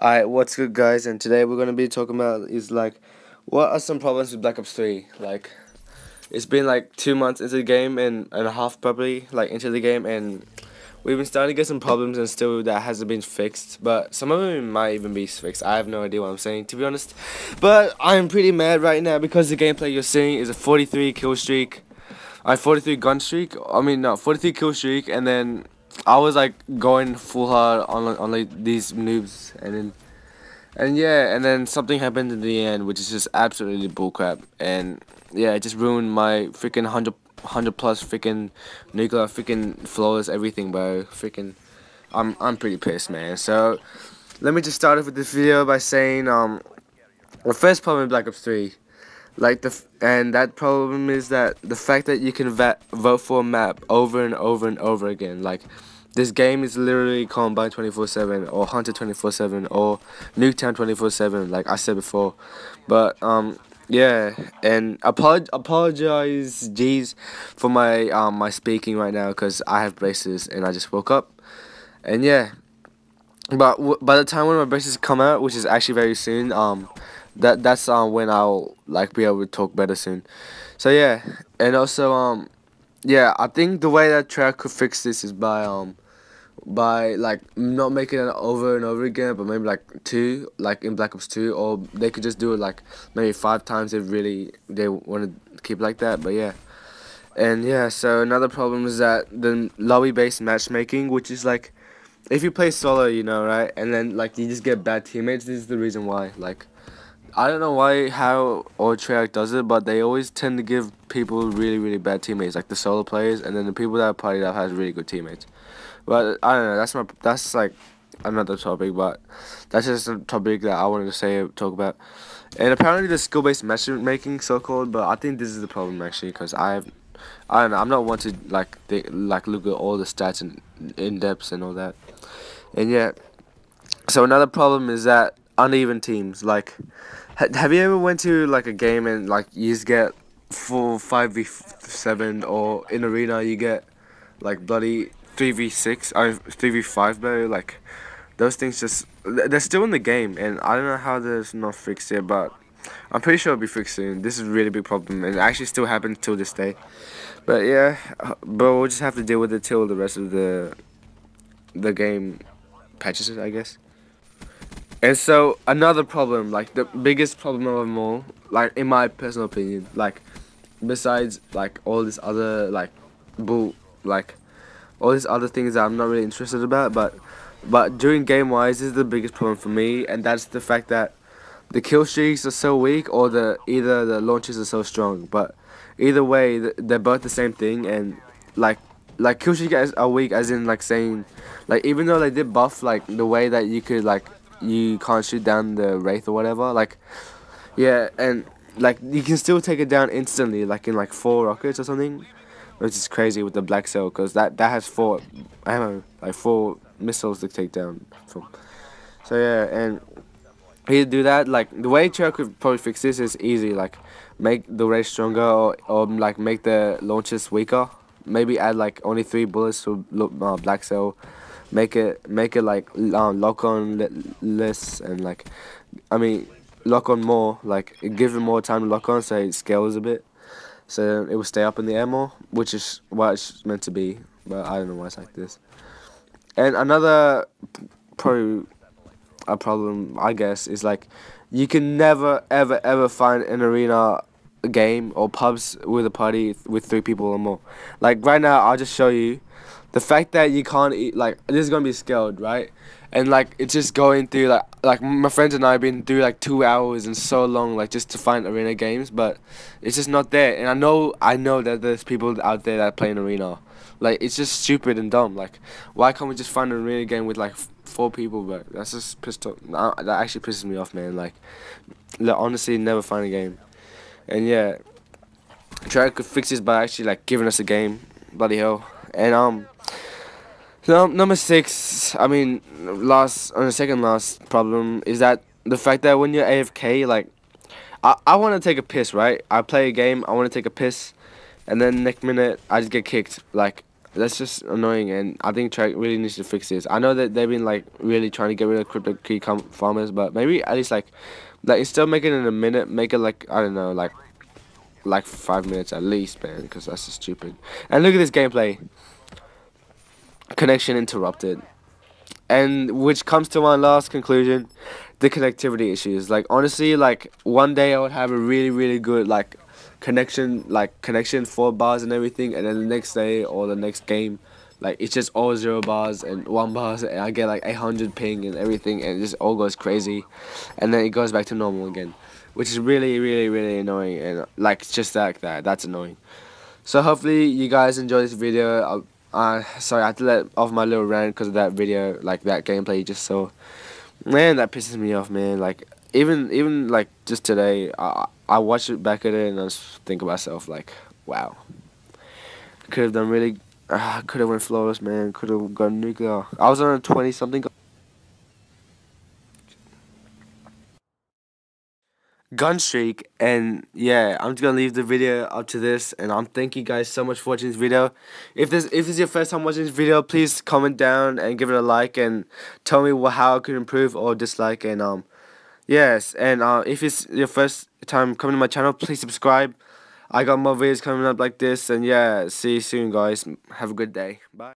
Alright, what's good guys? And today we're gonna be talking about is like what are some problems with Black Ops 3? Like it's been like two months into the game and, and a half probably like into the game and we've been starting to get some problems and still that hasn't been fixed. But some of them might even be fixed. I have no idea what I'm saying to be honest. But I'm pretty mad right now because the gameplay you're seeing is a 43 kill streak. I 43 gun streak. I mean no 43 kill streak and then I was like going full hard on on like these noobs, and then and yeah, and then something happened in the end, which is just absolutely bullcrap, and yeah, it just ruined my freaking hundred hundred plus freaking nuclear freaking flawless everything, bro. Freaking, I'm I'm pretty pissed, man. So let me just start off with this video by saying um, the first problem in Black Ops Three like the and that problem is that the fact that you can vote for a map over and over and over again like this game is literally Combine 24/7 or Hunted 24/7 or Nuketown 24/7 like I said before but um yeah and apolog apologize G's for my um my speaking right now because I have braces and I just woke up and yeah but by the time when my braces come out which is actually very soon um that that's um when I'll like be able to talk better soon. So yeah, and also um yeah, I think the way that Treyarch could fix this is by um by like not making it over and over again, but maybe like two, like in Black Ops Two, or they could just do it like maybe five times if really they want to keep like that. But yeah, and yeah, so another problem is that the lobby based matchmaking, which is like if you play solo, you know, right, and then like you just get bad teammates. This is the reason why, like I don't know why how or Treyarch does it, but they always tend to give people really really bad teammates, like the solo players, and then the people that are partied up has really good teammates. But I don't know. That's my that's like another topic, but that's just a topic that I wanted to say talk about. And apparently the skill based matchmaking so called, but I think this is the problem actually because I've I don't know. I'm not one to like like look at all the stats and in depths and all that. And yeah, so another problem is that uneven teams like have you ever went to like a game and like you just get full five v seven or in arena you get like bloody three v six or three v five bro like those things just they're still in the game and I don't know how there's not fixed yet but I'm pretty sure it'll be fixed soon. This is a really big problem and it actually still happens till this day. But yeah, uh, but we'll just have to deal with it till the rest of the the game patches it, I guess. And so another problem, like the biggest problem of them all, like in my personal opinion, like besides like all this other like bull, like all these other things that I'm not really interested about, but but during game wise, is the biggest problem for me, and that's the fact that the kill streaks are so weak, or the either the launches are so strong. But either way, they're both the same thing, and like like kill streaks are weak, as in like saying, like even though they did buff like the way that you could like you can't shoot down the wraith or whatever like yeah and like you can still take it down instantly like in like four rockets or something which is crazy with the Blackcell because that that has four ammo like four missiles to take down from. So yeah and he do that like the way Treyarch could probably fix this is easy like make the wraith stronger or, or like make the launches weaker. Maybe add like only three bullets to uh, Blackcell make it make it like um, lock on less and like I mean lock on more like give it more time to lock on so it scales a bit. So it will stay up in the air more which is what it's meant to be but I don't know why it's like this. And another probably a problem I guess is like you can never ever ever find an arena game or pubs with a party with three people or more. Like right now I'll just show you the fact that you can't eat like this is gonna be scaled right? And like it's just going through like like my friends and I have been through like two hours and so long like just to find arena games but it's just not there. And I know I know that there's people out there that play in arena. Like it's just stupid and dumb. Like why can't we just find an arena game with like four people but that's just pissed off that actually pisses me off man. Like, like honestly never find a game. And yeah try to fix this by actually like giving us a game. Bloody hell and um so number six, I mean, last on the second last problem is that the fact that when you're AFK, like, I I want to take a piss, right? I play a game, I want to take a piss, and then next minute I just get kicked. Like, that's just annoying, and I think Treyarch really needs to fix this. I know that they've been like really trying to get rid of crypto key farmers, but maybe at least like, like instead of making it in a minute, make it like I don't know, like, like five minutes at least, man, because that's just stupid. And look at this gameplay. Connection interrupted, and which comes to my last conclusion, the connectivity issues. Like honestly, like one day I would have a really really good like connection like connection four bars and everything and then the next day or the next game like it's just all zero bars and one bars and I get like 800 ping and everything and it just all goes crazy and then it goes back to normal again which is really really really annoying and like just like that that's annoying so hopefully you guys enjoy this video uh, sorry I had to let off my little rant because of that video like that gameplay you just saw man that pisses me off man like even even like just today, I I watch it back at it and I just think of myself like, wow, could have done really, uh, could have went flawless, man. Could have gone nuclear. I was on a twenty something. Gun streak and yeah i'm just gonna leave the video up to this and i'm thank you guys so much for watching this video if this if this is your first time watching this video please comment down and give it a like and tell me what, how i could improve or dislike and um Yes, and uh, if it's your first time coming to my channel, please subscribe. I got more videos coming up like this, and yeah, see you soon, guys. Have a good day. Bye.